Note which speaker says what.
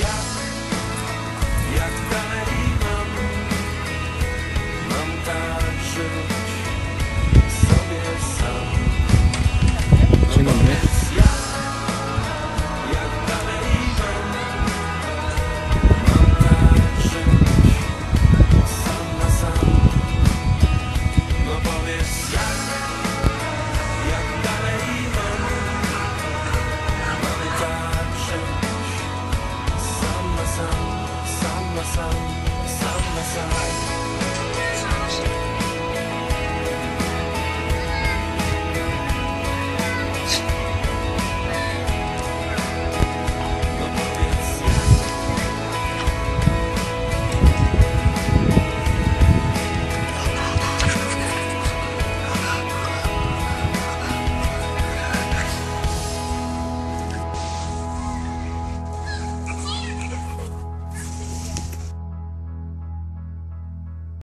Speaker 1: Yeah. My son.